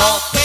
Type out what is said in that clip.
커피